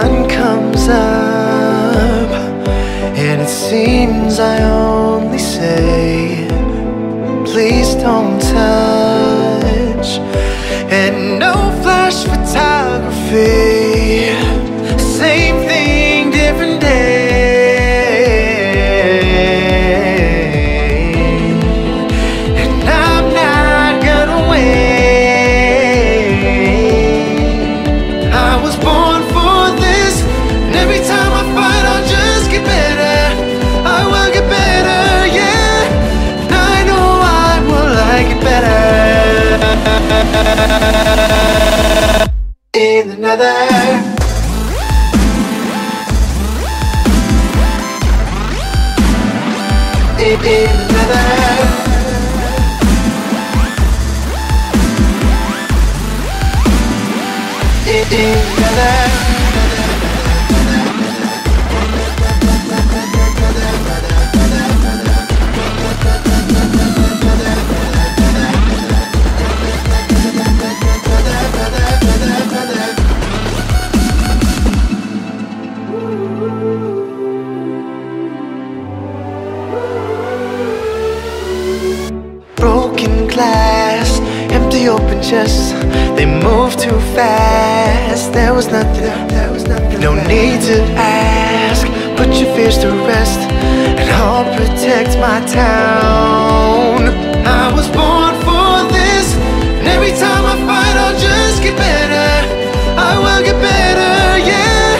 sun comes up, and it seems I only say, Please don't touch. And no In the Nether. Open chests. They move too fast. There was nothing, there was nothing. No need to ask. Put your fears to rest, and I'll protect my town. I was born for this, and every time I fight, I'll just get better. I will get better, yeah.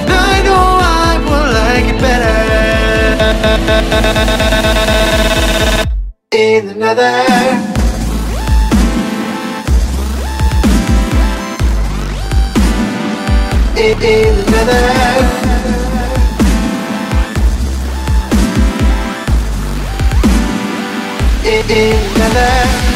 And I know I will like it better in the Nether. In, in the Nether. In the Nether.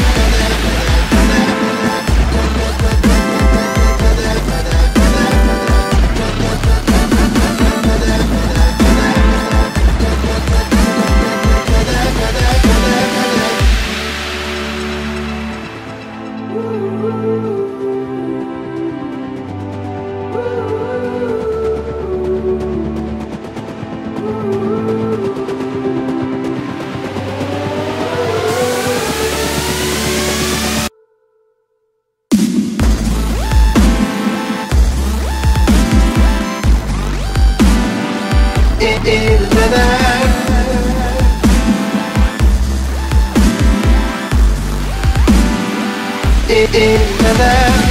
In the Nether. In, in the Nether.